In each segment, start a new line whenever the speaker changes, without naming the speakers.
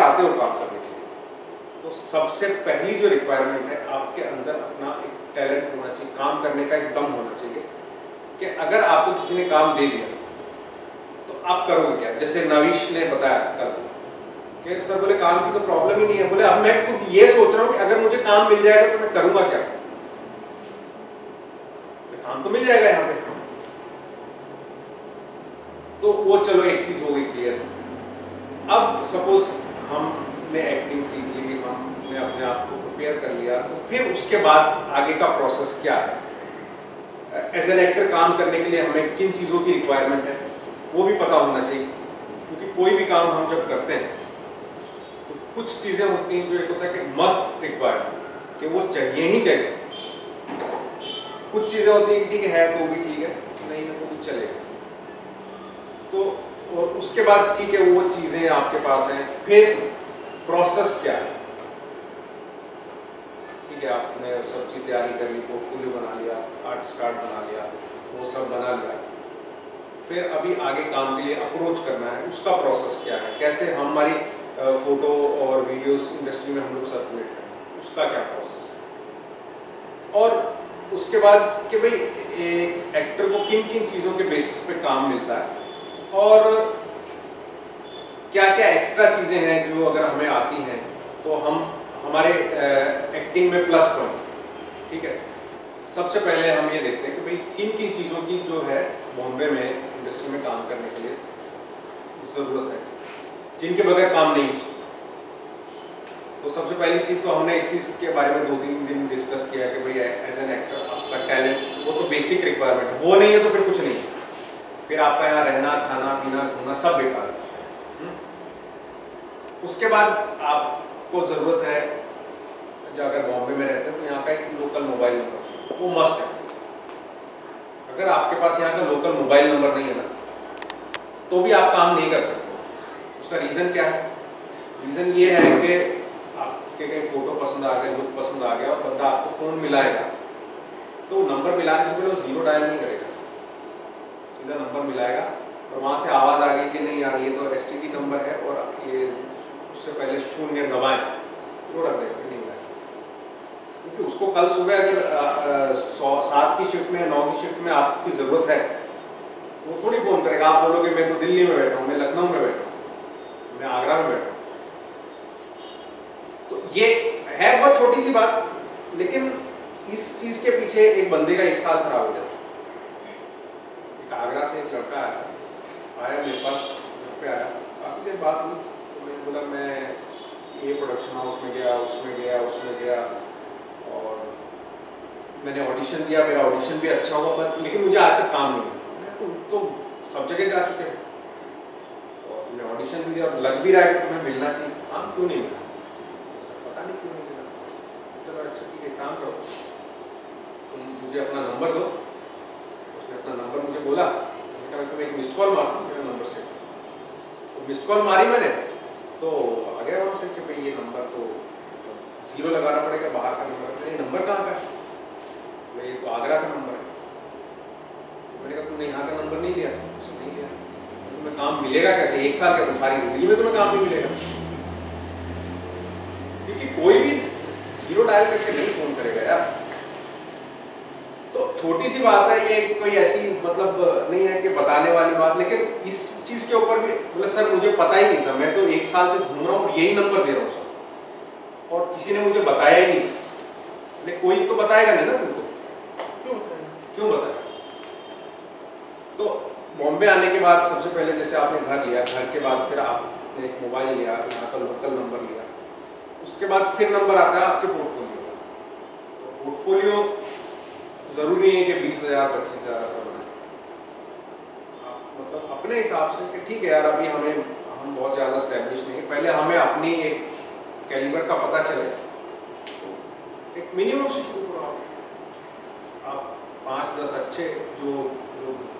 अगर आते हो काम करने के लिए। तो सबसे पहली जो रिक्वायरमेंट है, आपके अंदर अपना एक टैलेंट होना चाहिए, काम करने का एक दम होना चाहिए कि अगर आपको किसी ने काम दे दिया तो आप करोगे क्या? जैसे नवीश ने बताया कल कि, सर, बोले, काम की तो प्रॉब्लम ही नहीं है। बोले, अब मैं खुद ये सोच रहा हूँ कि अगर मुझे काम मिल जाएगा तो मैं करूँगा क्या? काम तो मिल जाएगा यहाँ पे। तो वो चलो, एक चीज़ हो गई क्लियर अब सपोज़ हमने एक्टिंग सीख ली, हमने अपने आप को प्रिपेयर कर लिया तो फिर उसके बाद आगे का प्रोसेस क्या है? एज एन एक्टर काम करने के लिए हमें किन चीज़ों की रिक्वायरमेंट है? वो भी पता होना चाहिए, क्योंकि कोई भी काम हम जब करते हैं तो कुछ चीज़ें होती हैं जो एक होता है कि मस्ट रिक्वायर्ड कि वो चाहिए ही चाहिए। कुछ चीज़ें होती हैं ठीक है तो भी ठीक है, नहीं है तो भी चलेगा। तो और उसके बाद ठीक है, वो चीज़ें आपके पास हैं। फिर प्रोसेस क्या है? ठीक है, आपने सब चीज़ तैयारी कर ली पोर्टफोलियो बना लिया आर्टिस्ट कार्ड बना लिया, वो सब बना लिया। फिर अभी आगे काम के लिए अप्रोच करना है, उसका प्रोसेस क्या है? कैसे हमारी फ़ोटो और वीडियोस इंडस्ट्री में हम लोग सर्कुलेट करें उसका क्या प्रोसेस है? और उसके बाद कि भाई, एक एक्टर को किन किन चीज़ों के बेसिस पे काम मिलता है? और क्या क्या एक्स्ट्रा चीज़ें हैं जो अगर हमें आती हैं तो हम, हमारे एक्टिंग में प्लस पॉइंट ठीक है? सबसे पहले हम ये देखते हैं कि भाई किन किन चीज़ों की जो है बॉम्बे में इंडस्ट्री में काम करने के लिए ज़रूरत है, जिनके बगैर काम नहीं हो तो सबसे पहली चीज़ तो हमने इस चीज़ के बारे में दो तीन दिन डिस्कस किया कि भाई एज एन एक्टर आपका टैलेंट वो तो बेसिक रिक्वायरमेंट है। वो नहीं है तो फिर कुछ नहीं फिर आपका यहाँ रहना, खाना, पीना, घूमना सब बेकार हम्म? उसके बाद आपको ज़रूरत है जो अगर बॉम्बे में रहते हैं तो यहाँ का एक लोकल मोबाइल नंबर वो मस्ट है। अगर आपके पास यहाँ का लोकल मोबाइल नंबर नहीं है ना तो भी आप काम नहीं कर सकते। उसका रीज़न क्या है? रीज़न ये है कि आपके कहीं फ़ोटो पसंद आ गया लुक पसंद आ गया, और बंदा आपको फ़ोन मिलाएगा। तो नंबर मिलाने से पहले वो ज़ीरो डायल नहीं करेगा। सीधा नंबर मिलाएगा और वहाँ से आवाज़ आ गई कि नहीं यार ये तो एसटीटी नंबर है और ये उससे पहले शून्य दबाएँ वो रख देगा नहीं क्योंकि उसको कल सुबह अगर सात की शिफ्ट में, नौ की शिफ्ट में आपकी ज़रूरत है, वो थोड़ी फ़ोन करेगा। आप बोलोगे, मैं तो दिल्ली में बैठा हूँ, मैं लखनऊ में बैठा हूँ, मैं आगरा में बैठा हूँ। तो ये है बहुत छोटी सी बात, लेकिन इस चीज़ के पीछे एक बंदे का एक साल खराब हो जाता आगरा से एक लड़का आया आया मेरे पास, घर पे आया। काफ़ी देर बात हुई तो मैंने बोला, मैं ये प्रोडक्शन हाउस में गया, उसमें गया उसमें गया। और मैंने ऑडिशन दिया, मेरा ऑडिशन भी अच्छा हुआ, पर लेकिन मुझे आज तक काम नहीं मिला तुम तो सब जगह जा चुके हैं। और तुमने ऑडिशन भी दिया लग भी रहा है कि तुम्हें मिलना चाहिए। काम क्यों नहीं मिला? पता नहीं क्यों नहीं मिला। चलो अच्छा ठीक है, काम करो। तुम मुझे अपना नंबर दो। उसने अपना नंबर मुझे बोला। मैंने तुम्हें एक मिस्ड कॉल मारो मेरे नंबर से। तो मिस्ड कॉल मारी मैंने तो आ गया वहाँ से कि भाई ये नंबर तो ज़ीरो लगाना पड़ेगा, बाहर का नंबर ये नंबर कहाँ का है? ये तो आगरा का नंबर है। तो मैंने कहा तुमने यहाँ का नंबर नहीं लिया। उसने नहीं लिया। तुम्हें काम मिलेगा कैसे? एक साल के तुम्हारी ज़िंदगी में तुम्हें काम नहीं मिलेगा। क्योंकि कोई भी ज़ीरो डायल करके नहीं फ़ोन करेगा यार। तो छोटी सी बात है ये कोई ऐसी मतलब नहीं है कि बताने वाली बात लेकिन इस चीज़ के ऊपर भी बोले सर मुझे पता ही नहीं था। मैं तो एक साल से घूम रहा हूँ और यही नंबर दे रहा हूँ सर। और किसी ने मुझे बताया ही नहीं। कोई तो बताएगा नहीं ना तुमको? क्यों बताया? तो बॉम्बे आने के बाद सबसे पहले जैसे आपने घर लिया घर के बाद फिर आपने एक मोबाइल लिया यहाँ का लोकल नंबर लिया। उसके बाद फिर नंबर आता है आपके पोर्टफोलियो तो पोर्टफोलियो ज़रूरी है कि बीस हज़ार, पच्चीस हज़ार, ऐसा बने मतलब अपने हिसाब से कि ठीक है यार, अभी हमें, हम बहुत ज़्यादा स्टैब्लिश नहीं है। पहले हमें अपनी एक कैलिबर का पता चले। एक मिनिमम से शुरू करो आप। पाँच, दस अच्छे जो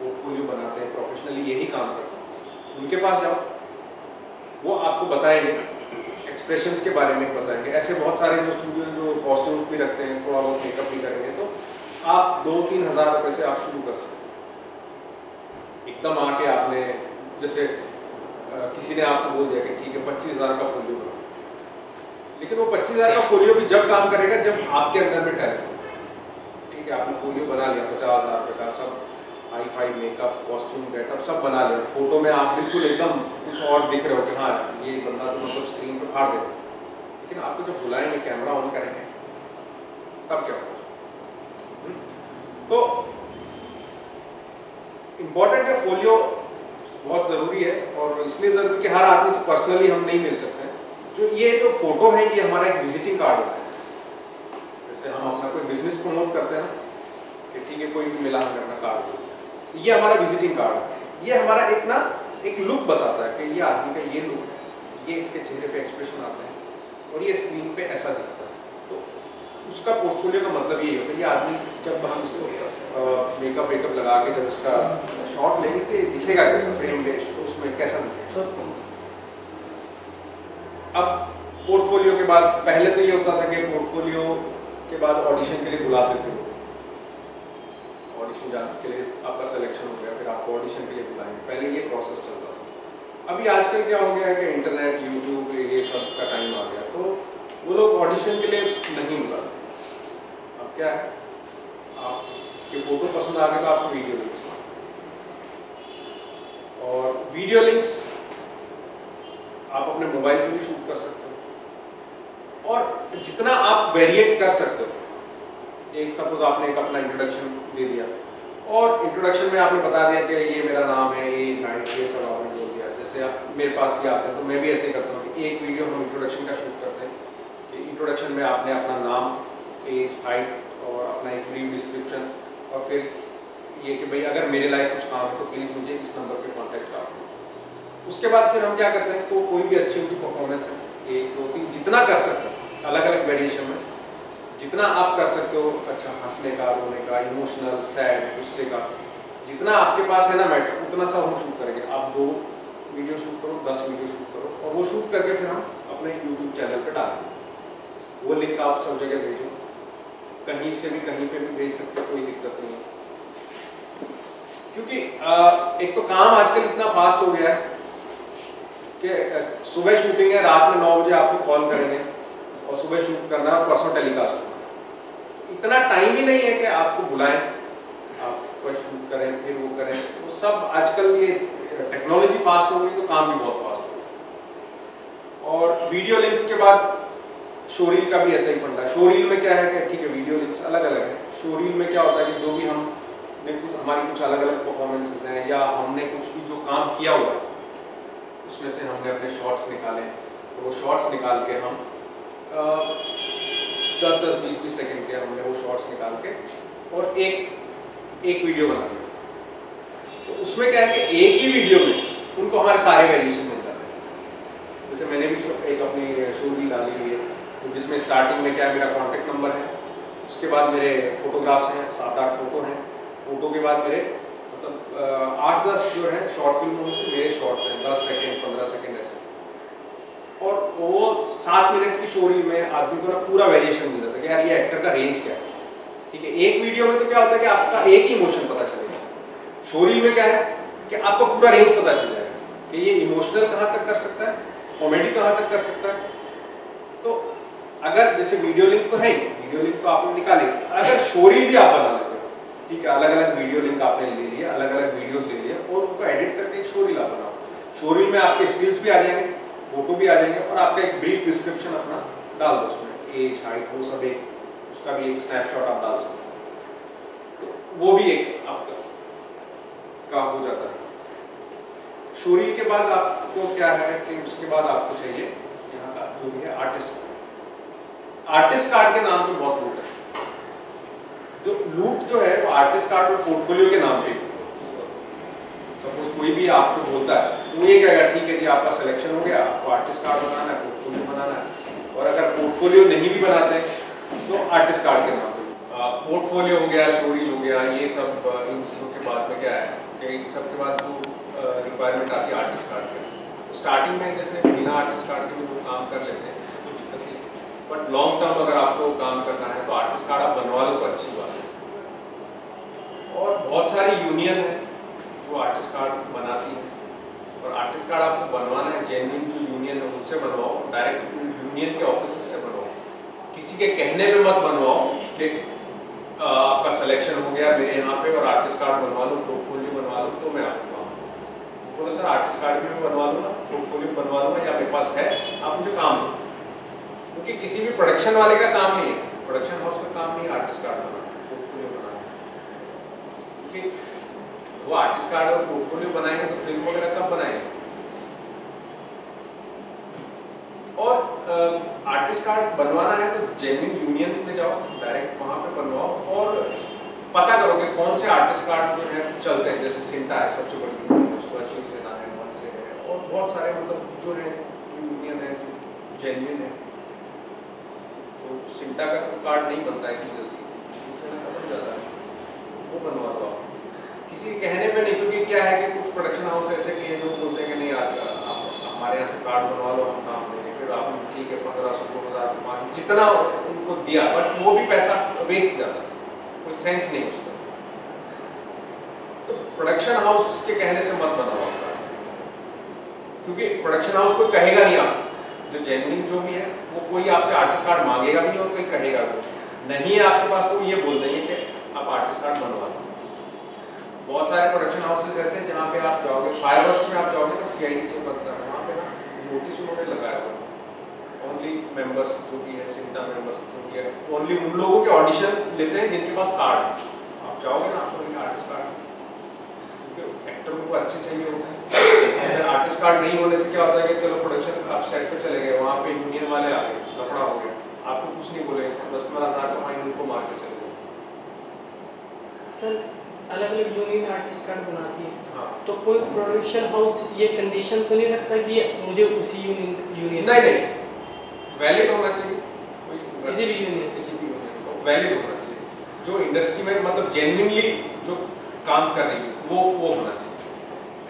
पोर्टफोलियो बनाते हैं प्रोफेशनली यही काम करते हैं। उनके पास जाओ। वो आपको बताएँगे। एक्सप्रेशंस के बारे में बताएँगे। ऐसे बहुत सारे जो स्टूडियो जो कॉस्ट्यूम्स भी रखते हैं, थोड़ा बहुत मेकअप भी करेंगे तो आप दो तीन हज़ार रुपये से आप शुरू कर सकते एकदम आके आपने, जैसे किसी ने आपको बोल दिया कि ठीक है, पच्चीस हज़ार का फोलियो बनाओ। लेकिन वो पच्चीस हज़ार का फोलियो भी जब काम करेगा, जब आपके अंदर में टैलेंट ठीक है, आपने फोलियो बना लिया, पचास हज़ार रुपये का, सब hi fi makeup costume getup सब बना लिया। फ़ोटो में आप बिल्कुल एकदम कुछ और दिख रहे हो कि हाँ ये बंदा तो मतलब स्क्रीन पर फाड़ दे। लेकिन आपको जब बुलाएँगे कैमरा ऑन करेंगे, तब क्या होगा? तो इम्पोर्टेंट है फोलियो बहुत ज़रूरी है और इसलिए ज़रूरी कि हर आदमी से पर्सनली हम नहीं मिल सकते जो ये जो तो फ़ोटो है, ये हमारा एक विजिटिंग कार्ड होता है। जैसे हम अपना कोई बिज़नेस प्रमोट करते हैं कि ठीक है, कोई मिला हमें अपना कार्ड ये हमारा विजिटिंग कार्ड है। ये हमारा एक ना, एक लुक बताता है कि ये आदमी का ये लुक है। ये इसके चेहरे पे एक्सप्रेशन आते हैं और ये स्क्रीन पे ऐसा दिखता है। तो उसका पोर्टफोलियो का मतलब ये है कि आदमी जब हम इसको मेकअप वेकअप लगा के जब इसका शॉट लेंगे तो ये दिखेगा कैसा फ्रेम पे तो उसमें कैसा दिखेगा? अब पोर्टफोलियो के बाद पहले तो ये होता था कि पोर्टफोलियो के बाद ऑडिशन के लिए बुलाते थे ऑडिशन जाने के लिए आपका सिलेक्शन हो गया फिर आपको ऑडिशन के लिए बुलाएँगे। पहले ये प्रोसेस चलता था। अभी आजकल क्या हो गया है कि इंटरनेट यूट्यूब ये सब का टाइम आ गया। तो वो लोग ऑडिशन के लिए नहीं बुलाते। क्या है? आपके फ़ोटो पसंद आ गए तो आपको वीडियो लिंक्स और वीडियो लिंक्स आप अपने मोबाइल से भी शूट कर सकते हो। और जितना आप वेरिएट कर सकते हो, एक सपोज़ आपने एक अपना इंट्रोडक्शन दे दिया। और इंट्रोडक्शन में आपने बता दिया कि ये मेरा नाम है एज हाइट ये सब आपने बोल दिया। जैसे आप मेरे पास भी आते हैं तो मैं भी ऐसे करता हूँ कि एक वीडियो हम इंट्रोडक्शन का शूट करते हैं कि इंट्रोडक्शन में आपने अपना नाम एज हाइट और अपना एक ब्रीफ डिस्क्रिप्शन और फिर ये कि भाई अगर मेरे लाइक कुछ काम है तो प्लीज़ मुझे इस नंबर पर कॉन्टैक्ट कर उसके बाद फिर हम क्या करते हैं, को कोई भी अच्छी उनकी परफॉर्मेंस है, एक, दो, तीन, जितना कर सकते हैं अलग अलग वेरिएशन में, जितना आप कर सकते हो अच्छा हंसने का, रोने का इमोशनल सैड गुस्से का, जितना आपके पास है ना मैटर उतना सब हम शूट करेंगे। आप दो वीडियो शूट करो, दस वीडियो शूट करो, और वो शूट करके फिर हम अपने यूट्यूब चैनल पर डालेंगे वो लिंक आप सब जगह भेजो। कहीं से भी, कहीं पे भी भेज सकते कोई दिक्कत नहीं है। क्योंकि एक तो काम आजकल इतना फास्ट हो गया है कि सुबह शूटिंग है, रात में नौ बजे आपको कॉल करेंगे और सुबह शूट करना है परसों टेलीकास्ट इतना टाइम ही नहीं है कि आपको बुलाएँ, आप कोई शूट करें, फिर वो करें। वो सब आजकल ये टेक्नोलॉजी फास्ट हो गई तो काम भी बहुत फास्ट हो गया। और वीडियो लिंक्स के बाद शोरील का भी ऐसा ही फंडा। शोरील में क्या है कि ठीक है वीडियो लिंक्स अलग अलग है। शोरील में क्या होता है कि जो भी हम कुछ हमारी कुछ अलग अलग परफॉर्मेंसेस हैं या हमने कुछ भी जो काम किया हुआ है उसमें से हमने अपने शॉर्ट्स निकाले तो वो शॉर्ट्स निकाल के हम आ, दस दस बीस बीस सेकेंड के हमने वो शॉर्ट्स निकाल के और एक एक वीडियो बना दिया। तो उसमें क्या है कि एक ही वीडियो में उनको हमारे सारे वेरिएशन मिल जाते हैं। जैसे मैंने भी एक अपनी शोरी डाली हुई है। तो जिसमें स्टार्टिंग में क्या है, मेरा कॉन्टेक्ट नंबर है। उसके बाद मेरे फोटोग्राफ्स हैं, सात आठ फ़ोटो हैं। फ़ोटो के बाद मेरे मतलब आठ दस जो है शॉर्ट फ़िल्मों में से मेरे शॉर्ट्स हैं, दस सेकेंड पंद्रह सेकेंड ऐसे। और वो सात मिनट की स्टोरी में आदमी को ना पूरा वेरिएशन मिल जाता है कि यार ये एक्टर का रेंज क्या है। ठीक है, एक वीडियो में तो क्या होता है कि आपका एक ही इमोशन पता चलेगा शोरील में क्या है कि आपका पूरा रेंज पता चल जाएगा कि ये इमोशनल कहाँ तक कर सकता है कॉमेडी कहाँ तक कर सकता है। तो अगर जैसे वीडियो लिंक तो है वीडियो लिंक तो आपने निकाले अगर शोरील भी आप बना लेते हो, ठीक है अलग अलग वीडियो लिंक आपने ले लिया अलग अलग वीडियोस ले लिया और उनको एडिट करके एक शोरील आप बनाओ। शोरील में आपके स्किल्स भी आ जाएँगे फ़ोटो भी आ जाएँगे, और आपका एक ब्रीफ डिस्क्रिप्शन अपना डाल दो उसमें। एज हाइट वो सब एक, उसका भी एक स्नैपशॉट आप डाल सकते हो। तो वो भी एक आपका का हो जाता है। शोरील के बाद आपको क्या है कि उसके बाद आपको चाहिए, यहाँ का जो भी है आर्टिस्ट आर्टिस्ट कार्ड के नाम पे बहुत लूट है। जो लूट जो है, वो आर्टिस्ट कार्ड और पोर्टफोलियो के नाम पे सपोज़ कोई भी आपको बोलता है तो ये कहेगा, ठीक है जी, आपका सिलेक्शन हो गया, आपको आर्टिस्ट कार्ड बनाना है पोर्टफोलियो बनाना है। और अगर पोर्टफोलियो नहीं भी बनाते तो आर्टिस्ट कार्ड के नाम पे पोर्टफोलियो हो। गया शोरील हो गया, ये सब इन चीज़ों के बाद में क्या है? कि इन सब के बाद जो रिक्वायरमेंट आती है आर्टिस्ट कार्ड के। स्टार्टिंग में जैसे बिना आर्टिस्ट कार्ड के भी लोग काम कर लेते हैं बट लॉन्ग टर्म अगर आपको काम करना है तो आर्टिस्ट कार्ड आप बनवा लो तो अच्छी बात है। और बहुत सारी यूनियन है जो आर्टिस्ट कार्ड बनाती है। और आर्टिस्ट कार्ड आपको बनवाना है जेनविन जो यूनियन है उनसे बनवाओ डायरेक्ट यूनियन के ऑफ़िस से बनवाओ। किसी के कहने पे मत बनवाओ कि आपका सिलेक्शन हो गया, मेरे यहाँ पे और आर्टिस्ट कार्ड बनवा लो पोर्टफोलियो बनवा लो तो मैं आपको बोलो, सर आर्टिस्ट कार्ड भी बनवा दूँगा पोर्टफोलियो बनवा दूँगा या मेरे पास है, आप मुझे काम दो। क्योंकि किसी भी प्रोडक्शन वाले का काम नहीं है। प्रोडक्शन हाउस का काम नहीं है आर्टिस्ट कार्ड बनाना पोर्टफोलियो बनाना। क्योंकि वो आर्टिस्ट कार्ड और पोर्टफोलियो बनाएँगे तो फ़िल्म वगैरह कब बनाएँगे? और आर्टिस्ट कार्ड बनवाना है तो जेनविन यूनियन में जाओ डायरेक्ट वहाँ पे बनवाओ और पता करो कि कौन से आर्टिस्ट कार्ड जो है चलते हैं। जैसे सिंटा है, सबसे बड़ी यूनियन उसके शिवसेना है मन से है और बहुत सारे मतलब जो है यूनियन है, जो जेनविन है। तो सिंटा का कार्ड नहीं बनता है इतनी जल्दी। है। वो बनवा दो किसी कहने पे नहीं, क्योंकि क्या है कि कुछ प्रोडक्शन हाउस ऐसे हैं जो बोलते हैं कि नहीं, आप हमारे यहाँ से कार्ड बनवा लो, हम काम देंगे। फिर आप, ठीक है, पंद्रह सौ, दो हज़ार पाँच जितना उनको दिया। बट वो भी पैसा वेस्ट जाता कोई सेंस नहीं उसका। तो प्रोडक्शन हाउस के कहने से मत बनाओ क्योंकि प्रोडक्शन हाउस कोई कहेगा नहीं आप। जो जेनविन जो भी है, वो कोई आपसे आर्टिस्ट कार्ड मांगेगा भी नहीं और कोई कहेगा भी नहीं। है आपके पास तो ये बोल देंगे कि आप आर्टिस्ट कार्ड बनवा दो। बहुत सारे प्रोडक्शन हाउसेस ऐसे हैं जहाँ पे आप जाओगे फायरवर्क्स में आप जाओगे ना सी आई डी बनता है, वहाँ पे ना नोटिस उन्होंने लगाया हुआ ओनली मेंबर्स जो भी है सिंटा मेंबर्स जो भी है ओनली उन लोगों के ऑडिशन लेते हैं जिनके पास कार्ड है। आप जाओगे ना आप बोलेंगे आर्टिस्ट कार्ड क्योंकि एक्टर को अच्छे चाहिए होते हैं। अगर आर्टिस्ट कार्ड नहीं होने से क्या होता है कि चलो प्रोडक्शन आप सेट पे चले गए वहाँ पे यूनियन वाले आ गए लफड़ा हो गया। आपको कुछ नहीं बोले दस पंद्रह हज़ार का फाइन उनको मार के चले गए।
सर अलग अलग यूनियन आर्टिस्ट कार्ड बनाती है।
हाँ।
तो कोई प्रोडक्शन हाउस ये कंडीशन तो नहीं रखता कि मुझे उसी यूनियन यूनियन
नहीं नहीं। वैलिड होना चाहिए।
किसी भी यूनियन
किसी भी यूनियन को वैलिड होना चाहिए। जो इंडस्ट्री में मतलब जो काम कर रही है वो वो होना चाहिए।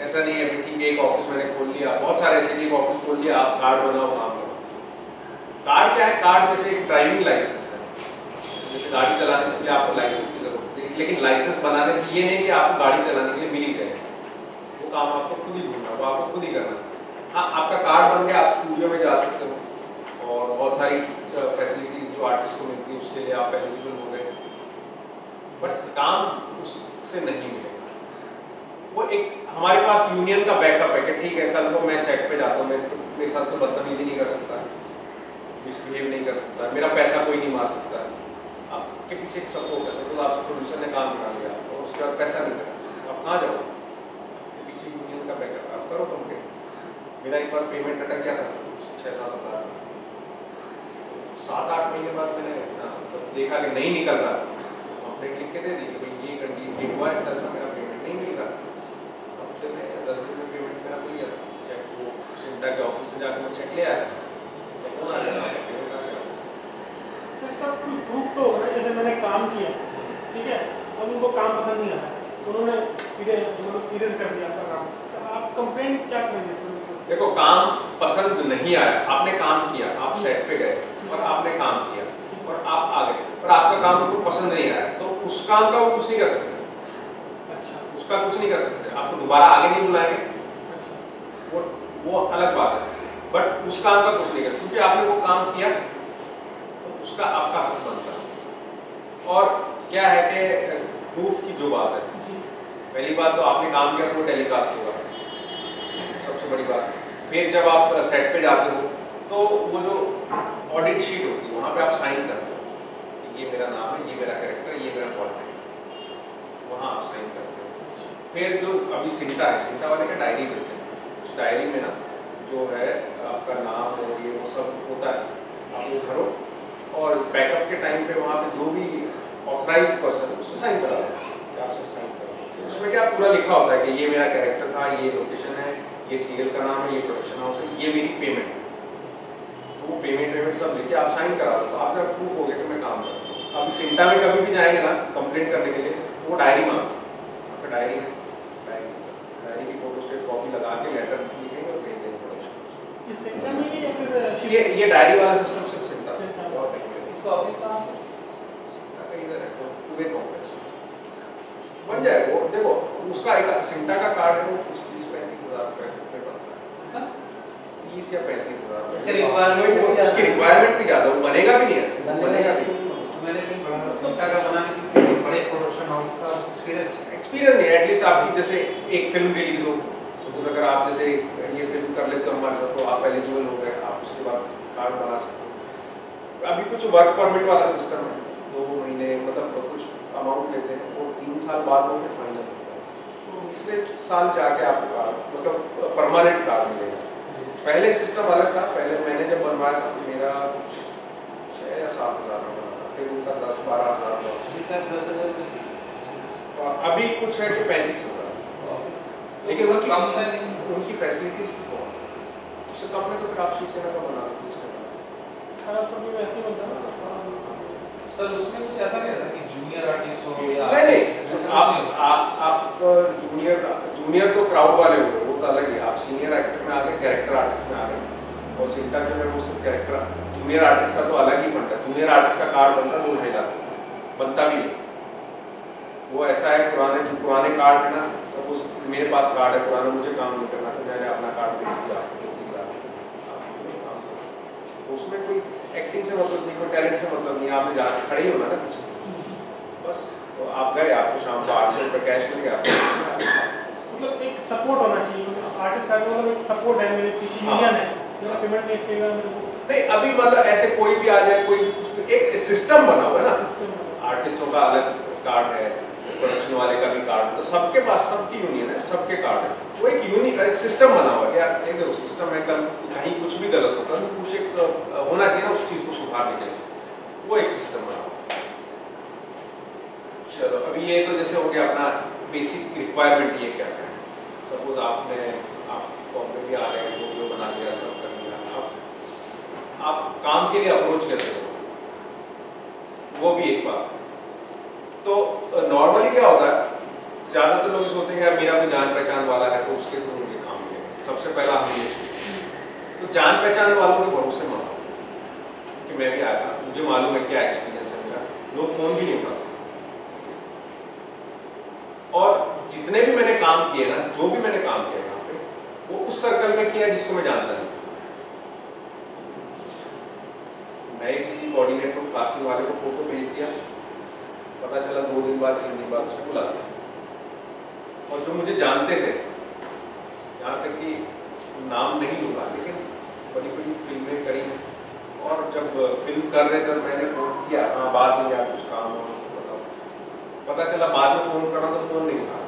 ऐसा नहीं है कि ठीक है एक ऑफ़िस मैंने खोल लिया। बहुत सारे ऐसे एक ऑफ़िस खोल लिया, आप कार्ड बनाओ, काम करो। कार्ड क्या है? कार्ड जैसे एक ड्राइविंग लाइसेंस है। जैसे गाड़ी चलाने से पहले आपको लाइसेंस की ज़रूरत है। लेकिन लाइसेंस बनाने से ये नहीं कि आपको गाड़ी चलाने के लिए मिल ही जाए। वो काम आपको खुद ही ढूंढना, वो आपको खुद ही करना। हाँ आपका कार्ड बन गया, आप स्टूडियो में जा सकते हो। और बहुत सारी फैसिलिटीज़ जो आर्टिस्ट को मिलती है, उसके लिए आप एलिजिबल हो गए। बट काम उससे नहीं मिलेगा। वो एक हमारे पास यूनियन का बैकअप है कि ठीक है, कल को मैं सेट पे जाता हूँ, मेरे साथ तो बदतमीजी नहीं कर सकता मिसबिहेव नहीं कर सकता, मेरा पैसा कोई नहीं मार सकता। आपके पीछे एक सपोर्ट है सपोज़ आपसे प्रोड्यूसर ने काम करा दिया, और उसके बाद पैसा नहीं करा। आप कहाँ जाओ? आपके पीछे यूनियन का बैकअप आप करो कंप्लेन मेरा एक बार पेमेंट अटक गया था, छः सात हज़ार सात आठ महीने बाद मैंने तो देखा कि नहीं निकल रहा। कंप्लेंट लिख के दे दी कि भाई ये कंडी हुआ ऐसा ऐसा मेरा पेमेंट नहीं मिल रहा हफ़्ते में या दस दिन में पेमेंट मेरा मिल गया चेक वो के ऑफ़िस से जाकर मैं चेक ले आया तो आ
सर कोई प्रूफ तो होगा जैसे मैंने काम किया ठीक है अब उनको काम पसंद नहीं आया तो उन्होंने मतलब इरेज कर दिया आपका काम। तो आप कंप्लेन क्या करेंगे सर
देखो काम पसंद नहीं आया। आपने काम किया आप सेट पे गए और आपने काम किया और आप आ गए। और आपका काम उनको पसंद नहीं आया तो उस काम का वो कुछ नहीं कर सकते।
अच्छा।
उसका कुछ नहीं कर सकते। आपको दोबारा आगे नहीं बुलाएँगे।
अच्छा।
वो वो अलग बात है। बट उस काम का कुछ नहीं कर क्योंकि आपने वो काम किया तो उसका आपका हक बनता है। और क्या है कि प्रूफ की जो बात है। पहली बात तो आपने काम किया तो वो टेलीकास्ट होगा। सबसे बड़ी बात। फिर जब आप सेट पे जाते हो तो वो जो ऑडिट शीट होती है वहाँ पे आप साइन करते हो कि ये मेरा नाम है ये मेरा कैरेक्टर ये मेरा फॉल्ट है। वहाँ आप साइन करते हो। फिर जो अभी सिंटा है सिंटा वाले का डायरी देते हैं। उस डायरी में ना जो है आपका नाम और ये वो सब होता है। आप वो भरो और बैकअप के टाइम पे वहाँ पे जो भी ऑथराइज पर्सन उससे साइन करा दो, कि आपसे साइन करा। उसमें क्या पूरा लिखा होता है कि ये मेरा कैरेक्टर था, ये लोकेशन है, ये सीरियल का नाम है, ये प्रोडक्शन हाउस है, ये मेरी पेमेंट है। तो वो पेमेंट वेमेंट सब लेके आप साइन करा दो तो आप जब प्रूफ हो गया कि मैं काम कर रहा हूँ सिंटा में कभी भी जाएँगे ना कंप्लेंट करने के लिए वो डायरी मांगते आपका डायरी है डायरी डायरी की फ़ोटो स्टेट कॉपी लगा के लेटर लिखेंगे और भेज देंगे
ये में या फिर
ये ये डायरी वाला सिस्टम सिर्फ़ सिंटा और कहीं पे
इसका ऑफ़िस कहाँ से?
सिंटा का इधर है कुबेर कॉम्प्लेक्स बन जाएगा वो देखो उसका एक सिंटा का कार्ड है वो कुछ तीस पैंतीस हज़ार रुपये बनता है। तीस या पैंतीस हज़ार
भी ज़्यादा
उसकी रिक्वायरमेंट भी ज़्यादा वो बनेगा भी नहीं ऐसे
बनेगा
भी।
मैंने सीखा का बनाने की किसी बड़े प्रोडक्शन हाउस का एक्सपीरियंस
एक्सपीरियंस नहीं एटलीस्ट आपकी जैसे एक फ़िल्म रिलीज़ हो सपोज़ अगर आप जैसे ये फ़िल्म कर लेते हो हमारे साथ तो आप एलिजिबल हो गए आप उसके बाद कार्ड बना सकते हो। अभी कुछ वर्क परमिट वाला सिस्टम है। दो महीने मतलब कुछ अमाउंट लेते हैं वो तीन साल बाद वो फिर फाइनल होता है। तो तीसरे साल जाके आपको कार्ड मतलब परमानेंट कार्ड मिलेगा। पहले सिस्टम अलग था पहले मैंने जब बनवाया था तो मेरा कुछ छः या सात हज़ार बना था। फिर उनका दस बारह हज़ार हुआ
दस हज़ार फ़ीस
अभी कुछ है कि पैंतीस हज़ार। लेकिन उनकी
कम नहीं
उनकी फैसिलिटीज़ बहुत हैं। उससे कम में तो फिर आप शिवसेना का बना
अठारह सौ में वैसे ही बनता है।
सर उसमें कुछ ऐसा नहीं रहता कि जूनियर आर्टिस्ट हो या
नहीं नहीं। आप आप आप जूनियर जूनियर तो क्राउड वाले हो वो तो अलग ही आप सीनियर एक्टर में आ गए कैरेक्टर आर्टिस्ट में आ गए और सिंटा जो है वो सिर्फ़ कैरेक्टर जूनियर आर्टिस्ट का तो अलग ही फंड है। जूनियर आर्टिस्ट का कार्ड बनता है दो ढाई लाख। बनता भी नहीं वो ऐसा है पुराने जो पुराने कार्ड है ना सपोज़ मेरे पास कार्ड है पुराना मुझे काम नहीं करना तो मैंने अपना कार्ड बेच दिया। तो उसमें कोई एक्टिंग से मतलब नहीं कोई टैलेंट से मतलब नहीं आपने जाके खड़े ही होना ना पीछे। बस तो आप गए आपको शाम को आठ सौ रुपये कैश मिल गया।
मतलब एक सपोर्ट होना चाहिए आर्टिस्ट का मतलब एक सपोर्ट है मेरे पीछे
हाँ।
यूनियन है। मेरा पेमेंट नहीं मेरे को
नहीं अभी मतलब ऐसे कोई भी आ जाए कोई एक सिस्टम बना हुआ है ना। आर्टिस्टों का अलग कार्ड है। प्रोडक्शन वाले का भी कार्ड तो सबके पास, सबकी यूनियन है, सबके कार्ड है। वो एक यूनिक एक सिस्टम बना हुआ कि यार एक देखो सिस्टम है, कल कहीं कुछ भी गलत होता है तो कुछ एक होना चाहिए उस चीज़ को सुधारने के लिए। वो एक सिस्टम बना हुआ चलो, अभी ये तो जैसे हो गया अपना बेसिक रिक्वायरमेंट ये क्या क्या है? सपोज़ आपने, आप बॉम्बे भी आ रहे हैं वीडियो बना लिया सब कर लिया आप आप काम के लिए अप्रोच कैसे हो? वो भी एक बात है। तो नॉर्मली क्या होता है, ज़्यादातर लोग सोचते हैं यार मेरा कोई जान पहचान वाला है तो उसके थ्रू मुझे काम मिलेगा सबसे पहला हम ये सोचते तो जान पहचान वालों के भरोसे आओ कि मैं भी आया, मुझे मालूम है क्या एक्सपीरियंस है मेरा। लोग फ़ोन भी नहीं उठाते। और जितने भी मैंने काम किए ना, जो भी मैंने काम किया यहाँ पे, वो उस सर्कल में किया जिसको मैं जानता नहीं मैं किसी कोऑर्डिनेटर को कास्टिंग वाले को फ़ोटो भेज दिया पता चला दो दिन बाद, तीन दिन बाद उसको बुला दिया और जो मुझे जानते थे यहाँ तक कि नाम नहीं लूँगा, लेकिन बड़ी बड़ी फ़िल्में करी हैं। और जब फ़िल्म कर रहे थे तो मैंने फ़ोन किया हाँ बात नहीं यार, कुछ काम हो तो बताओ। पता चला बाद में फ़ोन करा तो फ़ोन नहीं उठा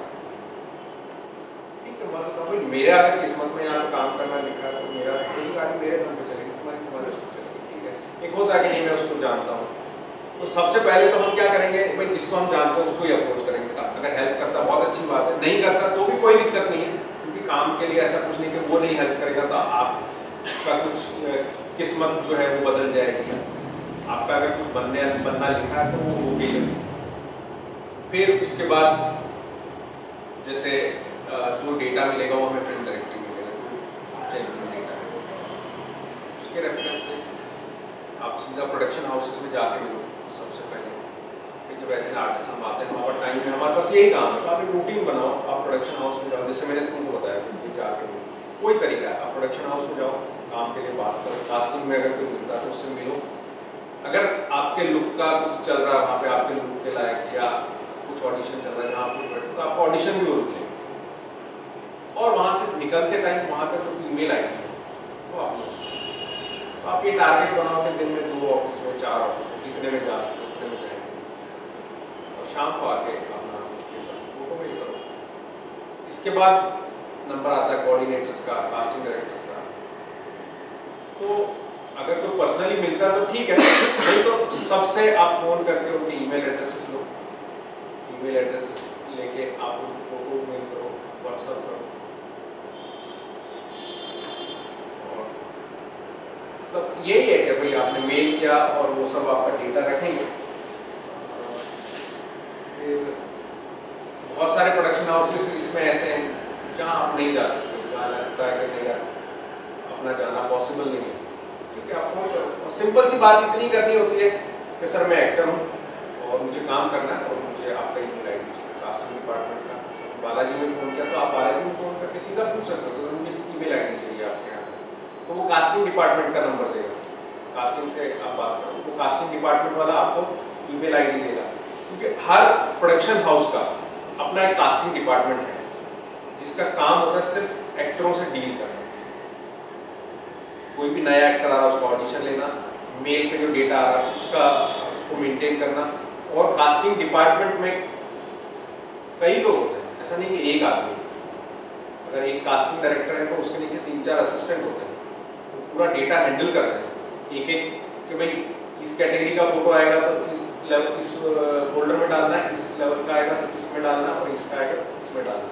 ठीक है मैं तो कहूँ भाई, मेरे अगर किस्मत में यहाँ पर काम करना लिखा है तो मेरा, मेरी गाड़ी मेरे नाम पे चलेगी, तुम्हारी, तुम्हारे उस पर चलेगी, ठीक है। एक होता है कि मैं उसको जानता हूँ। तो सबसे पहले तो हम क्या करेंगे, भाई जिसको हम जानते हैं उसको ही अप्रोच करेंगे। अगर हेल्प करता, बहुत अच्छी बात है। नहीं करता तो भी कोई दिक्कत नहीं है, क्योंकि काम के लिए ऐसा कुछ नहीं कि वो नहीं हेल्प करेगा तो आपका कुछ किस्मत जो है वो बदल जाएगी। आपका अगर कुछ बनने, बनना लिखा है तो वो हो गई फिर उसके बाद जैसे जो डेटा मिलेगा वो हमें फ़िल्म डायरेक्टरी मिलेगा, जो डेटा है। उसके रेफरेंस से आप सीधा प्रोडक्शन हाउसेस में जाके मिलो सबसे पहले जब ऐसे आर्टिस्ट हम आते हैं हमारा टाइम है हमारे पास यही काम है। तो आप एक रूटीन बनाओ, आप प्रोडक्शन हाउस में जाओ। जैसे मैंने तुमको बताया कि जाके कोई तरीका है, आप प्रोडक्शन हाउस में जाओ, काम के लिए बात करो। कास्टिंग में अगर कोई मिलता है तो उससे मिलो। अगर आपके लुक का कुछ चल रहा है, वहाँ पे आपके लुक के लायक या कुछ ऑडिशन चल रहा है, जहाँ आपको बैठो तो आपको ऑडिशन भी रुक लेंगे और वहाँ से निकलते टाइम वहाँ का जो ईमेल आई है आप तो आप ये टारगेट बनाओ कि दिन में दो ऑफ़िस में, चार ऑफ़िस में, जितने में जा सके उतने में जाएँगे और शाम को आके अपना ये सब वो मेल करो इसके बाद नंबर आता है कोऑर्डिनेटर्स का कास्टिंग डायरेक्टर्स का। तो अगर कोई पर्सनली मिलता तो ठीक है, नहीं तो सबसे आप फ़ोन करके उनके ईमेल एड्रेसेस लो। ईमेल एड्रेसेस लेके आप उनको मेल करो व्हाट्सअप करो। और मतलब यही है कि भाई आपने मेल किया और वो सब आपका डेटा रखेंगे फिर बहुत सारे प्रोडक्शन हाउसेस इसमें ऐसे हैं, जहाँ आप नहीं जा सकते। जहाँ लगता है कि नहीं यार अपना जाना पॉसिबल नहीं है। ठीक है, आप फ़ोन करो। और सिंपल सी बात इतनी करनी होती है कि सर, मैं एक्टर हूँ और मुझे काम करना है और मुझे आपका ईमेल आई डी चाहिए कास्टिंग डिपार्टमेंट का। बालाजी में फ़ोन किया तो आप बालाजी में फ़ोन करके सीधा पूछ सकते हो तो मुझे ईमेल आई डी चाहिए आपके यहाँ। तो वो कास्टिंग डिपार्टमेंट का नंबर देगा। कास्टिंग से आप बात करो, वो कास्टिंग डिपार्टमेंट वाला आपको ईमेल आईडी देगा। क्योंकि हर प्रोडक्शन हाउस का अपना एक कास्टिंग डिपार्टमेंट है, जिसका काम होता है सिर्फ़ एक्टरों से डील करना। कोई भी नया एक्टर आ रहा है, उसका ऑडिशन लेना मेल पे जो डेटा आ रहा है, उसका, उसको मेंटेन करना। और कास्टिंग डिपार्टमेंट में कई लोग होते हैं, ऐसा नहीं कि एक आदमी। अगर एक कास्टिंग डायरेक्टर है तो उसके नीचे तीन चार असिस्टेंट होते हैं। वो पूरा डेटा हैंडल करते हैं। एक एक कि भाई, इस कैटेगरी का फ़ोटो आएगा तो इस लेवल इस फोल्डर में डालना है, इस लेवल का आएगा तो इसमें डालना और इसका आएगा तो इसमें डालना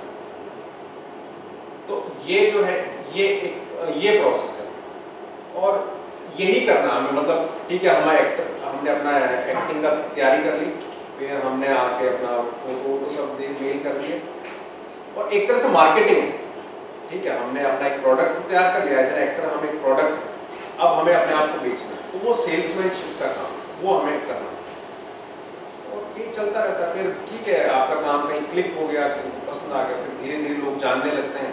तो ये जो है, ये एक ये प्रोसेस है। और यही करना हमें मतलब ठीक है, हमारा एक्टर हमने अपना एक्टिंग का तैयारी कर ली, फिर हमने आके अपना फ़ोटो वोटो सब मेल कर दिए और एक तरह से मार्केटिंग ठीक है, हमने अपना एक प्रोडक्ट तैयार कर लिया एज एन एक्टर हम एक प्रोडक्ट अब हमें अपने आप को बेचना है। तो वो सेल्समैनशिप का काम, वो हमें करना है। ये चलता रहता है फिर ठीक है आपका काम कहीं क्लिक हो गया किसी को पसंद आ गया फिर धीरे धीरे लोग जानने लगते हैं।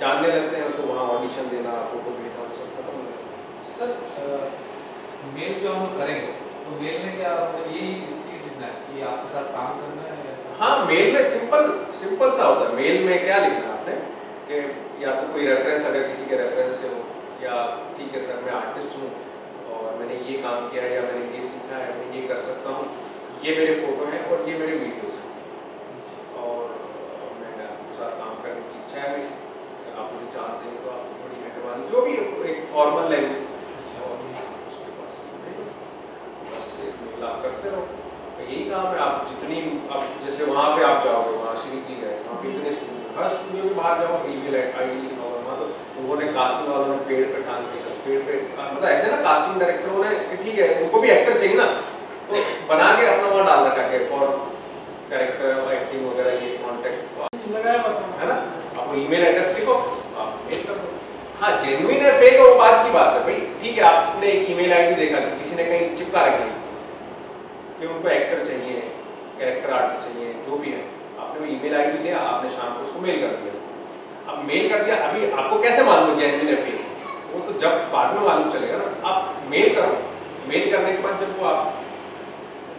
जानने लगते हैं तो वहाँ ऑडिशन देना फ़ोटो भेजना वो सब खत्म हो जाता
सर मेल जो हम करेंगे तो मेल में क्या यही चीज़ लिखना है कि आपके साथ काम करना है
हाँ मेल में सिंपल सिंपल सा होता है। मेल में क्या लिखना आपने? कि या तो कोई रेफरेंस अगर किसी के रेफरेंस से हो या ठीक है सर मैं आर्टिस्ट हूँ और मैंने ये काम किया है या मैंने ये सीखा है मैं ये कर सकता हूँ। ये मेरे फ़ोटो हैं और ये मेरे वीडियोस हैं और मैं आपके साथ काम करने की इच्छा है मेरी अगर आप मुझे चांस देंगे तो आपकी बड़ी मेहरबानी जो भी एक फॉर्मल लैंग्वेज और उसके पास भेजो। बस एक मेल आप करते रहो तो यही काम है आप जितनी आप जैसे वहाँ पे आप जाओगे वहाँ श्री जी गए वहाँ पे इतने स्टूडियो हर स्टूडियो के बाहर जाओ ईमेल आई डी लिखा होगा वहाँ तो उन्होंने कास्टिंग वालों ने पेड़ पे टांग के पेड़ पे मतलब ऐसे ना कास्टिंग डायरेक्टरों ने कि ठीक है उनको भी एक्टर चाहिए ना तो बना के अपना वहाँ डाल रखा है फॉर कैरेक्टर एक्टिंग वगैरह ये कॉन्टेक्ट
लगाया बताना
है ना आप ईमेल एड्रेस लिखो आप मेल कर दो हाँ जेन्युइन है फेक है वो बात की बात है भाई ठीक है आपने एक ईमेल आईडी देखा कि किसी ने कहीं चिपका रखी है कि उनको एक्टर चाहिए कैरेक्टर आर्टिस्ट चाहिए जो भी है आपने वो ईमेल आईडी लिया आपने शाम को उसको मेल कर दिया अब मेल कर दिया अभी आपको कैसे मालूम है जेन्युइन है फेक है? वो तो जब बाद में मालूम चलेगा ना आप मेल करो मेल करने के बाद जब वो आप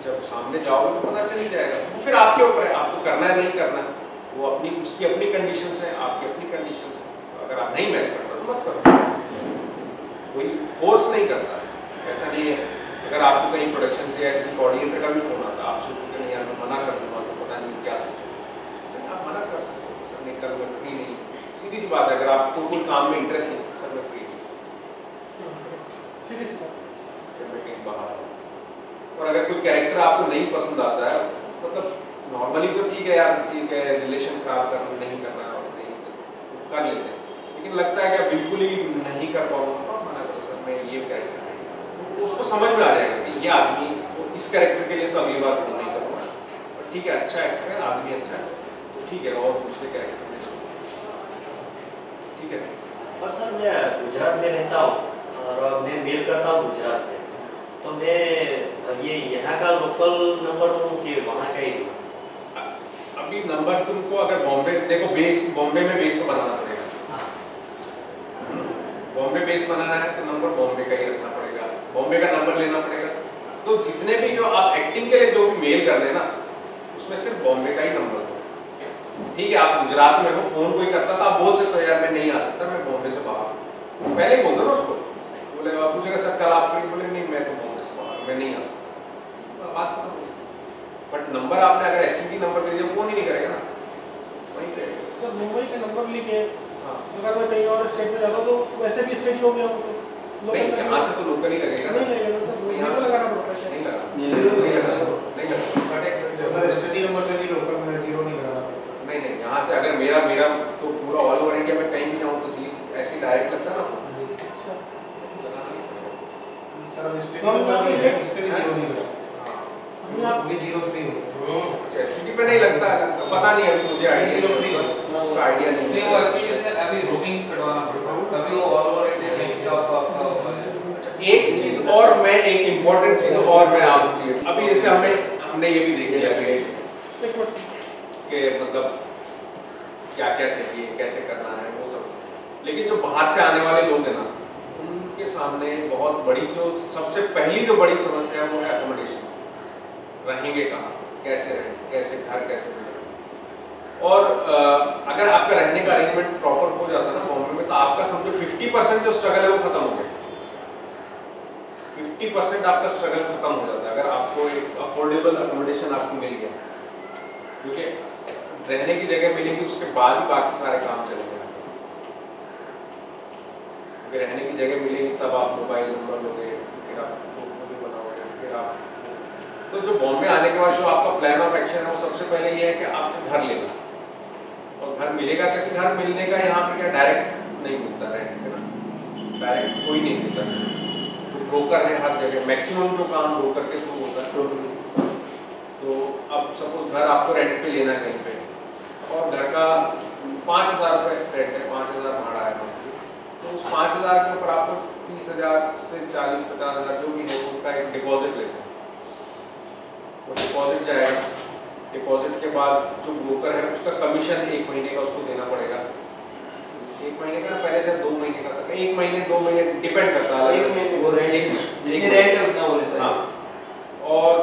जब सामने जाओगे तो पता चल ही जाएगा वो फिर आपके ऊपर है आपको करना है नहीं करना है वो अपनी उसकी अपनी कंडीशन है आपकी अपनी कंडीशन है। तो अगर आप नहीं मैच करते तो मत करो। कोई फोर्स नहीं करता। ऐसा नहीं है। अगर आपको कहीं प्रोडक्शन से या किसी कोऑर्डिनेटर का भी फ़ोन आता आप सोचोगे नहीं यार मैं मना कर दूँगा तो पता नहीं क्या सोचोगे। आप मना कर सकते हो। सर नहीं कर मैं फ्री नहीं सीधी सी बात है अगर आपको कोई काम में इंटरेस्ट नहीं सर मैं फ्री नहीं और अगर कोई कैरेक्टर आपको नहीं पसंद आता है मतलब नॉर्मली तो ठीक है यार, ठीक है रिलेशन खराब करना नहीं करना और नहीं तो कर लेते हैं। लेकिन लगता है कि बिल्कुल ही नहीं कर पाऊँगा तो मना करो, सर, मैं ये कैरेक्टर नहीं तो उसको समझ में आ जाएगा कि ये आदमी तो इस कैरेक्टर के लिए तो अगली बार फ़ोन नहीं करूँगा। ठीक है अच्छा एक्टर है, आदमी अच्छा है तो ठीक है, और दूसरे कैरेक्टर में ठीक है।
और सर, मैं गुजरात में रहता हूँ, और मैं मेल करता हूँ गुजरात से। तो मैं ये यहाँ का लोकल नंबर दूँ कि वहाँ का ही दूँ
अभी नंबर तुमको अगर बॉम्बे देखो बेस बॉम्बे में बेस तो बनाना पड़ेगा।
हाँ।
बॉम्बे बेस बनाना है तो नंबर बॉम्बे का ही रखना पड़ेगा। बॉम्बे का नंबर लेना पड़ेगा। तो जितने भी जो आप एक्टिंग के लिए जो भी मेल कर देना उसमें सिर्फ़ बॉम्बे का ही नंबर दो। ठीक है आप गुजरात में हो फ़ोन कोई करता था आप बोल सकते हो यार मैं नहीं आ सकता मैं बॉम्बे से बाहर। पहले ही बोल दो ना उसको। बोले पूछेगा सर कल आप फ्री बोले नहीं मैं तो बॉम्बे से बाहर मैं नहीं आ सकता। बात गई। बट नंबर आपने अगर एस नंबर दे दिया फ़ोन ही नहीं करेगा ना। वहीं पे।
सर मुंबई का नंबर लिखे
हाँ।
अगर मैं कहीं और स्टेट में जाता तो वैसे भी स्टडी हो गया वो
नहीं यहाँ से तो लोकल ही लगेगा
नहीं लगेगा सर
यहाँ से-
लगाना पड़ता है।
नहीं लगा
नहीं
नहीं
लगा।
लगा नहीं लगा
अगर स्टडी नंबर का भी लोकल में ज़ीरो नहीं लगाना
नहीं नहीं यहाँ से अगर मेरा मेरा तो पूरा ऑल ओवर इंडिया में कहीं भी जाऊँ तो सी ऐसे डायरेक्ट लगता है ना।
अच्छा।
सर स्टडी नंबर भी उसके भी ज़ीरो नहीं लगा वो ज़ीरो फ्री होगा
एसटीडी पे नहीं लगता पता नहीं अभी मुझे आइडिया
ज़ीरो फ्री
उसका आइडिया नहीं
नहीं वो एक्चुअली से अभी रोमिंग कटवाना पड़ता है। तभी वो ऑल ओवर इंडिया में क्या होगा आपका है।
अच्छा, एक चीज़ और मैं एक इम्पोर्टेंट चीज़ और मैं आपसे अभी जैसे हमें हमने ये भी देख लिया कि कि मतलब क्या क्या चाहिए कैसे करना है वो सब। लेकिन जो बाहर से आने वाले लोग हैं ना उनके सामने बहुत बड़ी जो सबसे पहली जो बड़ी समस्या है वो है अकोमोडेशन रहेंगे कहाँ? कैसे रहेंगे कैसे घर कैसे मिलेगा और अ, अगर आपका रहने का अरेंजमेंट प्रॉपर हो जाता ना बॉम्बे में तो आपका समझो 50 परसेंट जो स्ट्रगल है वो खत्म हो गया। 50 परसेंट आपका स्ट्रगल खत्म हो जाता है अगर आपको एक अफोर्डेबल अकोमोडेशन आपको मिल गया। क्योंकि रहने की जगह मिलेगी उसके बाद ही बाकी सारे काम चलेंगे रहने की जगह मिलेगी तब आप मोबाइल नंबर लोगे फिर आप बनाओगे फिर आप तो जो बॉम्बे आने के बाद जो आपका प्लान ऑफ़ एक्शन है वो सबसे पहले ये है कि आपको घर लेना और घर मिलेगा कैसे? घर मिलने का यहाँ पे क्या डायरेक्ट नहीं मिलता रेंट पे ना? डायरेक्ट कोई नहीं देता। जो ब्रोकर है हर जगह मैक्सिमम जो काम ब्रोकर के थ्रू होता है। तो अब सपोज़ घर आपको रेंट पे लेना है कहीं पे, और घर का पाँच हज़ार रुपये रेंट है, पाँच हज़ार भाड़ा है मंथली तो उस पाँच हज़ार के ऊपर आपको तीस हज़ार से चालीस पचास हज़ार जो भी है, उनका एक डिपॉजिट लेते हैं। वो डिपॉजिट जाएगा। डिपॉजिट के बाद जो ब्रोकर है उसका कमीशन एक महीने का उसको देना पड़ेगा। एक महीने का पहले से दो महीने का था एक महीने दो महीने डिपेंड करता है
एक महीने वो रेंट रेंट उतना वो लेता है।
हाँ। और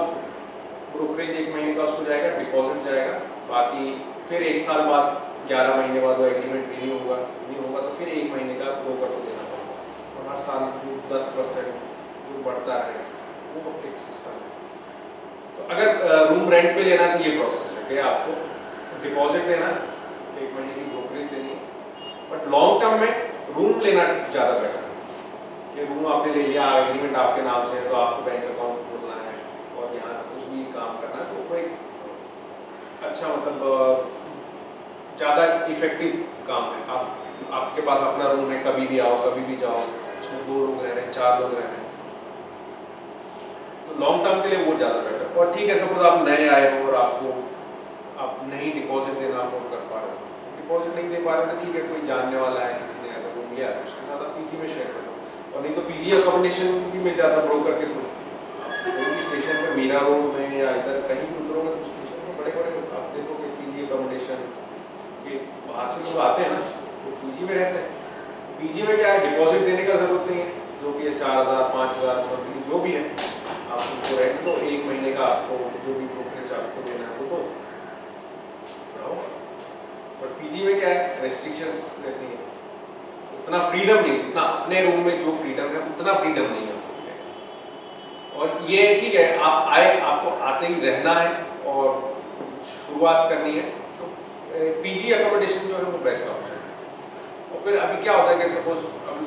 ब्रोकरेज एक महीने का उसको जाएगा डिपॉजिट जाएगा। बाकी फिर एक साल बाद ग्यारह महीने बाद वो एग्रीमेंट रिन्यू होगा। रिन्यू होगा तो फिर एक महीने का ब्रोकर को देना पड़ेगा। और हर साल जो दस परसेंट जो बढ़ता है वो एक सिस्टम है। तो अगर रूम रेंट पे लेना तो ये प्रोसेस है कि आपको डिपॉजिट देना एक महीने की ब्रोकरेज देनी। बट लॉन्ग टर्म में रूम लेना ज़्यादा बेटर है। कि रूम आपने ले लिया एग्रीमेंट आपके नाम से है तो आपको बैंक अकाउंट खोलना है और यहाँ कुछ भी काम करना है तो एक अच्छा मतलब ज़्यादा इफ़ेक्टिव काम है। आप, आपके पास अपना रूम है, कभी भी आओ, कभी भी जाओ, उसमें दो लोग रह रहे हैं, चार लोग रह रहे हैं। लॉन्ग टर्म के लिए वो ज़्यादा बेटर और ठीक है सपोज़ आप नए आए हो और आपको आप नहीं डिपॉजिट देना अफोर्ड कर पा रहे हो। डिपॉजिट नहीं दे पा रहे तो ठीक है, कोई जानने वाला है, किसी ने अगर रूम लिया तो उसके साथ आप पीजी में शेयर कर और नहीं तो पीजी अकोमोडेशन भी मिल जाता ब्रोकर के थ्रू स्टेशन पे मीरा रोड में या इधर कहीं भी उतरोगे तो स्टेशन में बड़े बड़े आप देखोगे पीजी अकोमोडेशन के बाहर से लोग आते हैं ना तो पीजी में रहते हैं। पीजी में क्या है डिपॉजिट देने का ज़रूरत नहीं है। जो भी है, चार हज़ार, पाँच हज़ार जो भी है। आप उनको रेंट दो एक महीने का आपको जो भी ब्रोकरेज आपको देना है वो दो रहो बट पीजी में क्या है? रेस्ट्रिक्शंस रहती हैं। उतना फ्रीडम नहीं, जितना अपने रूम में जो फ्रीडम है, उतना फ्रीडम नहीं है और ये ठीक है, आप आए, आपको आते ही रहना है और शुरुआत करनी है। तो पीजी अकोमोडेशन जो है वो बेस्ट ऑप्शन है। और फिर अभी क्या होता है कि सपोज़ अभी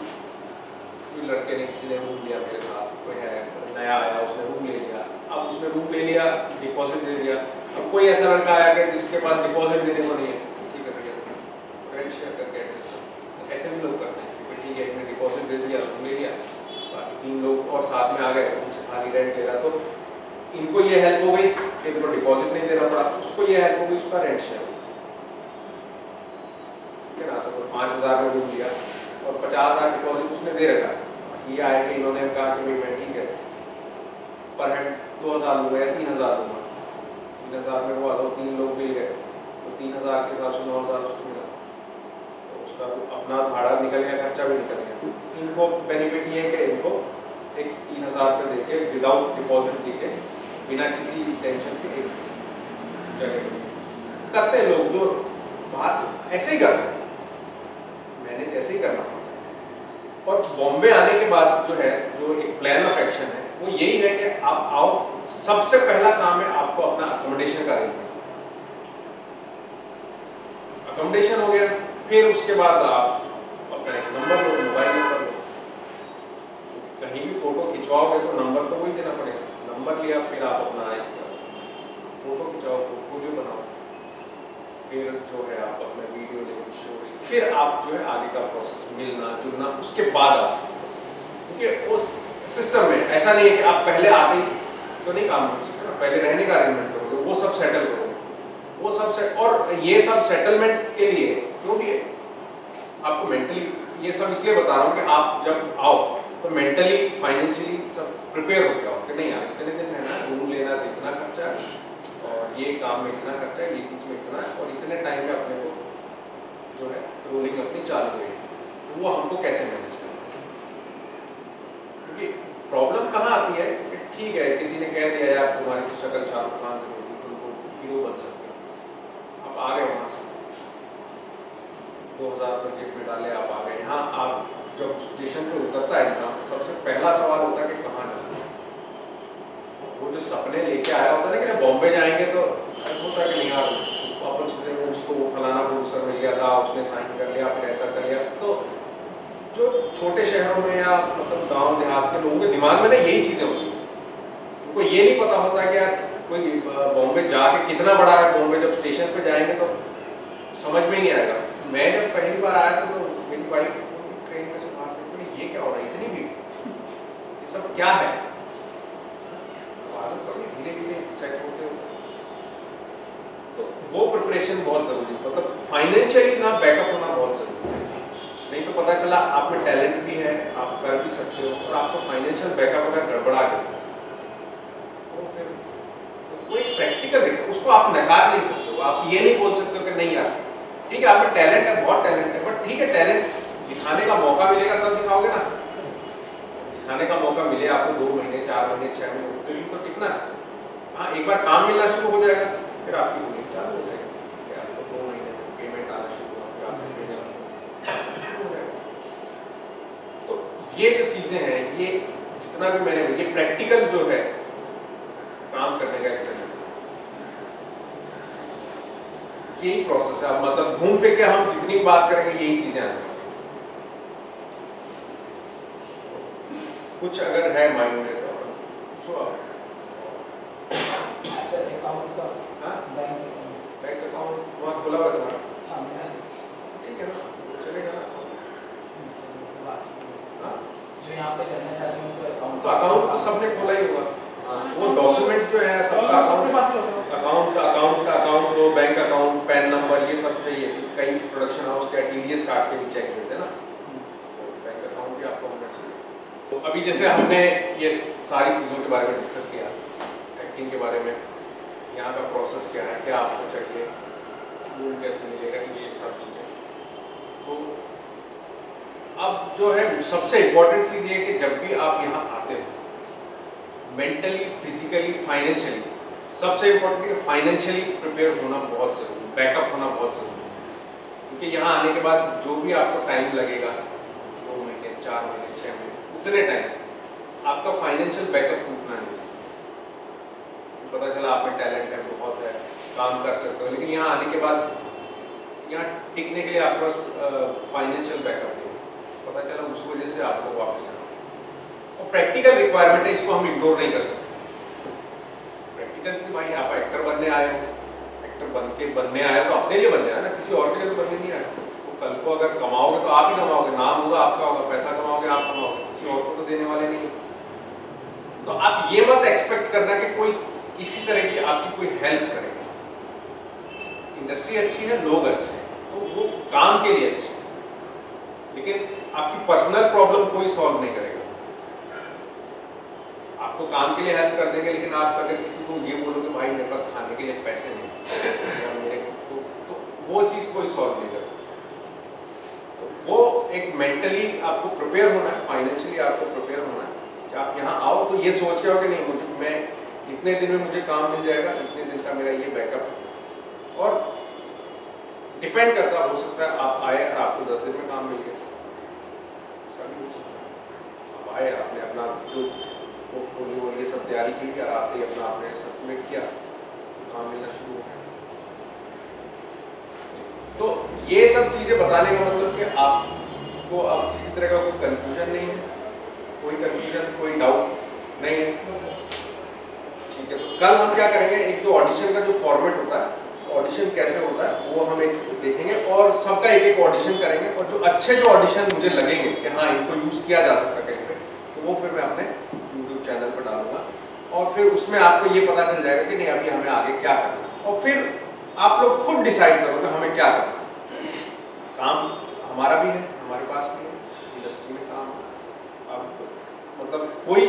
कोई लड़के ने किसी ने रूम लिया मेरे साथ, कोई है नया आया, उसने रूम ले लिया। अब उसने रूम ले लिया डिपॉजिट दे दिया। अब कोई ऐसा लड़का आया कि जिसके पास डिपॉजिट देने को नहीं है। ठीक है भैया रेंट शेयर करके एडजस्ट कर। ऐसे भी लोग करते हैं कि ठीक है एक ने डिपॉजिट दे दिया रूम ले लिया। बाकी तीन लोग और साथ में आ गए, उनसे खाली रेंट ले रहा। तो इनको ये हेल्प हो गई कि इनको डिपॉजिट नहीं देना पड़ा। तो उसको ये हेल्प हो गई, उसका रेंट शेयर ठीक है ना सपोज़ पाँच हज़ार में रूम लिया और पचास हज़ार डिपॉजिट उसने दे रखा। ये आए कि इन्होंने कहा कि भाई मैं ठीक है पर हेड दो हज़ार लूँगा या तीन हज़ार लूँगा तीन हज़ार में हुआ तो तीन लोग मिल गए। तो तीन हज़ार के हिसाब से नौ हज़ार उसको मिला। तो उसका अपना भाड़ा निकल गया, खर्चा भी निकल गया। इनको बेनिफिट ये है कि इनको एक तीन हज़ार रुपये दे के विदाउट डिपॉजिट दे के बिना किसी टेंशन के एक जगह करते हैं लोग जो बाहर से, ऐसे ही करते मैनेज ऐसे ही करना। और बॉम्बे आने के बाद जो है, जो एक प्लान ऑफ़ एक्शन है वो यही है कि आप आओ, सबसे पहला काम है आपको अपना अकोमोडेशन का अरेंजमेंट अकोमोडेशन हो गया, फिर उसके बाद आप अपना एक नंबर लो मोबाइल नंबर लो कहीं भी फ़ोटो खिंचवाओगे तो नंबर तो वही देना पड़ेगा। नंबर लिया, फिर आप अपना फ़ोटो खिंचाओ पोर्टफोलियो बनाओ। फिर जो है आप अपना वीडियो लेंगे स्टोरी फिर आप जो है आगे का प्रोसेस मिलना, जुलना, उसके बाद आप क्योंकि उस सिस्टम में। ऐसा नहीं है कि आप पहले आते ही तो नहीं काम कर सकते। पहले रहने का अरेंजमेंट करोगे वो सब सेटल करोगे वो सबसे और ये सब सेटलमेंट के लिए जो भी है, आपको मेंटली ये सब इसलिए बता रहा हूँ कि आप जब आओ तो मेंटली फाइनेंशियली सब प्रिपेयर हो जाओ कि नहीं यार, इतने दिन रहना रूम लेना तो इतना खर्चा है, और ये काम में इतना खर्चा है, ये चीज़ में इतना है, और इतने टाइम में अपने को जो है रोलिंग अपनी चालू हुई वो हमको कैसे है क्योंकि प्रॉब्लम कहाँ आती है? कि ठीक है, किसी ने कह दिया यार तुम्हारी शक्ल शाहरुख खान से होगी तुमको हीरो बन सकते हो। आप आ गए वहाँ से। दो हज़ार बजट में डाले, आप आ गए। यहाँ आप जब स्टेशन पे उतरता है इंसान तो सबसे पहला सवाल होता है कि कहाँ जाना वो जो सपने लेके आया होता है ना कि बॉम्बे जाएँगे तो होता कि नहीं, यार, वापस उसको वो फलाना प्रोड्यूसर मिल गया था, उसने साइन कर लिया, फिर ऐसा कर लिया। तो जो छोटे शहरों में या मतलब गाँव देहात के लोगों के दिमाग में ना यही चीज़ें होती हैं। उनको ये नहीं पता होता कि यार कोई बॉम्बे जाके कितना बड़ा है, बॉम्बे जब स्टेशन पे जाएँगे तो समझ में ही नहीं आएगा। मैं जब पहली बार आया था तो मेरी वाइफ ट्रेन में से बाहर देखी ये क्या हो रहा है? इतनी भीड़, ये सब क्या है? धीरे धीरे सेट होते होते। तो वो प्रिपरेशन बहुत ज़रूरी मतलब फाइनेंशियली ना बैकअप होना बहुत ज़रूरी है। नहीं तो पता चला आप में टैलेंट भी है, आप कर भी सकते हो और आपको फाइनेंशियल बैकअप अगर गड़बड़ा गया तो फिर तो कोई प्रैक्टिकल उसको आप नकार नहीं सकते हो। आप ये नहीं बोल सकते हो कि नहीं यार, ठीक है आप में टैलेंट है, बहुत टैलेंट है बट ठीक है टैलेंट दिखाने का मौका मिलेगा तब दिखाओगे ना। दिखाने का मौका मिले आपको दो महीने, चार महीने, छह महीने तो टिकना है। हाँ एक बार काम मिलना शुरू हो जाएगा, फिर आपकी बोलिंग चालू हो जाएगी फिर आपको दो महीने में पेमेंट आना शुरू हुआ फिर आपकी पेमेंट शुरू हो जाएगा तो ये जो चीज़ें हैं ये जितना भी मैंने ये प्रैक्टिकल जो है काम करने का एक तरीका यही प्रोसेस है। मतलब घूम फिर के हम जितनी बात करेंगे यही चीज़ें आएँगी कुछ अगर है माइंड में तो
अकाउंट का
हाँ?
बैंक अकाउंट
वहाँ खुला हुआ है तुम्हारा?
हाँ
ठीक है ना चलेगा ना हाँ
जो यहाँ पे करना चाहते हैं उनको अकाउंट
तो अकाउंट तो सबने खोला ही होगा।
हाँ
वो डॉक्यूमेंट जो है सबका अकाउंट
ही है।
अकाउंट अकाउंट अकाउंट हो बैंक अकाउंट पैन नंबर ये सब चाहिए। कई प्रोडक्शन हाउस के टीडीएस काट के भी चेक देते ना। तो बैंक अकाउंट भी आपको होना चाहिए। तो अभी जैसे हमने ये सारी चीज़ों के बारे में डिस्कस किया एक्टिंग के बारे में यहाँ का प्रोसेस क्या है क्या आपको चाहिए रूल कैसे मिलेगा ये सब चीज़ें। तो अब जो है, सबसे इम्पोर्टेंट चीज़ ये है कि जब भी आप यहाँ आते हो मेंटली फिजिकली फाइनेंशियली सबसे इम्पोर्टेंट फाइनेंशियली प्रिपेयर होना बहुत ज़रूरी बैकअप होना बहुत ज़रूरी है। क्योंकि यहाँ आने के बाद जो भी आपको टाइम लगेगा, दो महीने, चार महीने छः महीने, उतने टाइम आपका फाइनेंशियल बैकअप टूटना नहीं चाहिए। पता चला आप में टैलेंट है, बहुत है, काम कर सकते हो, लेकिन यहाँ आने के बाद, यहाँ टिकने के लिए आपके पास फाइनेंशियल बैकअप पता चला उस वजह से आपको वापस जाना और प्रैक्टिकल रिक्वायरमेंट है, इसको हम इग्नोर नहीं कर सकते। प्रैक्टिकल से भाई आप एक्टर बनने आए हो। एक्टर बन के बनने आए तो अपने लिए बनने आए ना, किसी और के लिए तो बनने नहीं आए तो कल को अगर कमाओगे तो आप ही कमाओगे, नाम होगा आपका होगा, पैसा कमाओगे आप कमाओगे, किसी और को तो देने वाले नहीं तो आप ये मत एक्सपेक्ट करना कि कोई किसी तरह की आपकी कोई हेल्प करेगा इंडस्ट्री अच्छी है, लोग अच्छे हैं तो वो काम के लिए अच्छे हैं। लेकिन आपकी पर्सनल प्रॉब्लम कोई सॉल्व नहीं करेगा। आपको काम के लिए हेल्प कर देंगे, लेकिन आप अगर किसी को ये बोलोगे भाई मेरे पास खाने के लिए पैसे नहीं या मेरे को तो वो चीज़ कोई सॉल्व नहीं कर सकता। तो वो एक मेंटली आपको प्रिपेयर होना है फाइनेंशियली आपको प्रिपेयर होना है कि आप यहाँ आओ तो ये सोच के आओ कि नहीं, मुझे, मैं इतने दिन में मुझे काम मिल जाएगा, इतने दिन का मेरा ये बैकअप है। और डिपेंड करता हो सकता है आप आए और आपको दस दिन में काम मिल गया। ऐसा भी हो सकता है आप आए, आपने अपना जो पोर्टफोलियो ये सब तैयारी की और आपने अपना, आपने सबमिट किया? काम मिलना शुरू हो गया। तो ये सब चीज़ें बताने का मतलब कि आपको अब किसी तरह का कोई कन्फ्यूज़न नहीं है, कोई कन्फ्यूज़न कोई डाउट नहीं है। ठीक है तो कल हम क्या करेंगे, एक जो ऑडिशन का जो फॉर्मेट होता है ऑडिशन कैसे होता है, वो हम एक देखेंगे और सबका एक एक ऑडिशन करेंगे और जो अच्छे जो ऑडिशन मुझे लगेंगे कि हाँ इनको यूज़ किया जा सकता कहीं पे तो वो फिर मैं अपने यूट्यूब चैनल पर डालूँगा। और फिर उसमें आपको ये पता चल जाएगा कि नहीं, अभी हमें आगे क्या करना और फिर आप लोग खुद डिसाइड करो कि हमें क्या करना काम हमारा भी है, हमारे पास भी है इंडस्ट्री में काम अब मतलब कोई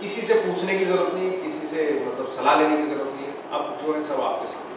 किसी से पूछने की ज़रूरत नहीं है, किसी से मतलब सलाह लेने की ज़रूरत नहीं है। अब जो है सब आपके सामने।